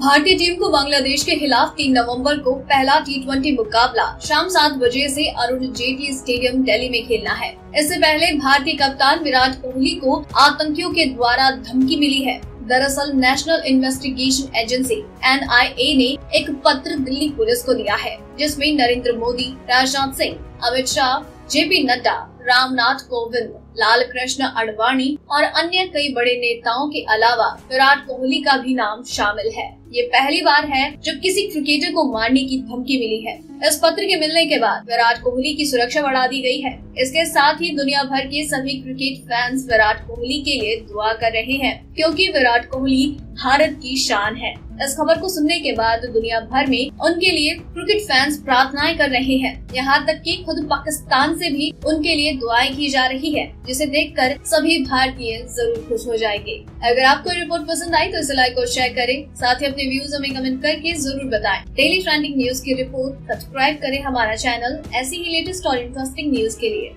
भारतीय टीम को बांग्लादेश के खिलाफ 3 नवंबर को पहला टी मुकाबला शाम सात बजे से अरुण जेटली स्टेडियम दिल्ली में खेलना है। इससे पहले भारतीय कप्तान विराट कोहली को आतंकियों के द्वारा धमकी मिली है। दरअसल नेशनल इन्वेस्टिगेशन एजेंसी एनआईए ने एक पत्र दिल्ली पुलिस को दिया है, जिसमें नरेंद्र मोदी, राजनाथ सिंह, अमित शाह जेपी नड्डा, रामनाथ कोविंद लाल कृष्ण अडवाणी और अन्य कई बड़े नेताओं के अलावा विराट कोहली का भी नाम शामिल है। ये पहली बार है जब किसी क्रिकेटर को मारने की धमकी मिली है। इस पत्र के मिलने के बाद विराट कोहली की सुरक्षा बढ़ा दी गई है। इसके साथ ही दुनिया भर के सभी क्रिकेट फैंस विराट कोहली के लिए दुआ कर रहे हैं, क्योंकि विराट कोहली भारत की शान है। इस खबर को सुनने के बाद दुनिया भर में उनके लिए क्रिकेट फैंस प्रार्थनाएँ कर रहे हैं। यहाँ तक कि खुद पाकिस्तान से भी उनके लिए दुआएँ की जा रही है, जिसे देखकर सभी भारतीय ज़रूर खुश हो जाएँगे। अगर आपको रिपोर्ट पसंद आई तो इसे लाइक और शेयर करें, साथ ही अपने व्यूज़ हमें कमेंट करके ज़रूर बताएँ। डेली ट्रेंडिंग न्यूज़ की रिपोर्ट सब्सक्राइब करें हमारा चैनल ऐसी ही लेटेस्ट और इंटरेस्टिंग न्यूज़ के लिए।